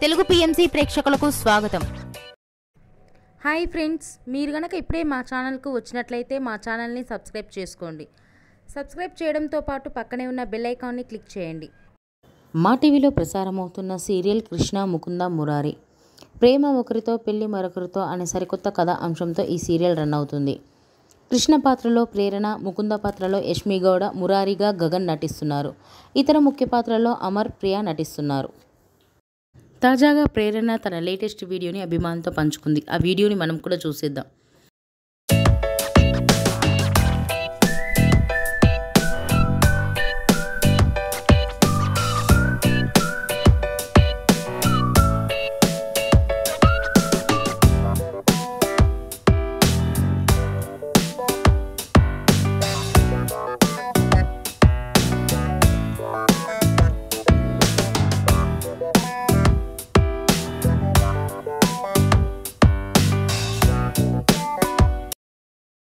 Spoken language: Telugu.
తెలుగు పిఎంసి ప్రేక్షకులకు స్వాగతం. హాయ్ ఫ్రెండ్స్ మీరు గనక ఇప్పుడే మా ఛానల్కు వచ్చినట్లయితే మా ఛానల్ని సబ్స్క్రైబ్ చేసుకోండి. సబ్స్క్రైబ్ చేయడంతో పాటు పక్కనే ఉన్న బెల్ ఐకాన్ని క్లిక్ చేయండి. మా టీవీలో ప్రసారమవుతున్న సీరియల్ కృష్ణ ముకుంద మురారి. ప్రేమ ఒకరితో పెళ్ళి మరొకరితో అనే సరికొత్త కథ అంశంతో ఈ సీరియల్ రన్ అవుతుంది. కృష్ణ పాత్రలో ప్రేరణ ముకుంద పాత్రలో యష్మి గౌడ మురారిగా గగన్ నటిస్తున్నారు. ఇతర ముఖ్య పాత్రల్లో అమర్ ప్రియ నటిస్తున్నారు. తాజాగా ప్రేరణ తన లేటెస్ట్ వీడియోని అభిమానులతో పంచుకుంది. ఆ వీడియోని మనం కూడా చూసేద్దాం.